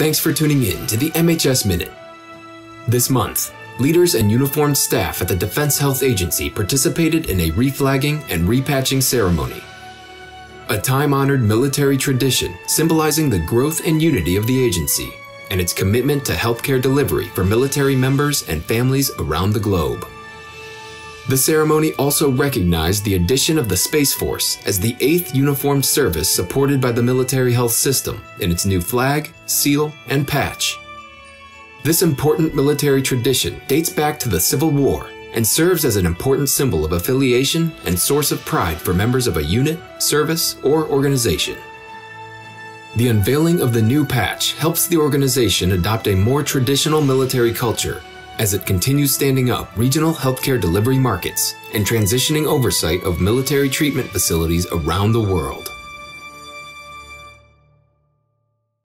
Thanks for tuning in to the MHS Minute. This month, leaders and uniformed staff at the Defense Health Agency participated in a reflagging and repatching ceremony. A time honored military tradition symbolizing the growth and unity of the agency and its commitment to healthcare delivery for military members and families around the globe. The ceremony also recognized the addition of the Space Force as the 8th uniformed service supported by the military health system in its new flag, seal, and patch. This important military tradition dates back to the Civil War and serves as an important symbol of affiliation and source of pride for members of a unit, service, or organization. The unveiling of the new patch helps the organization adopt a more traditional military culture as it continues standing up regional healthcare delivery markets and transitioning oversight of military treatment facilities around the world.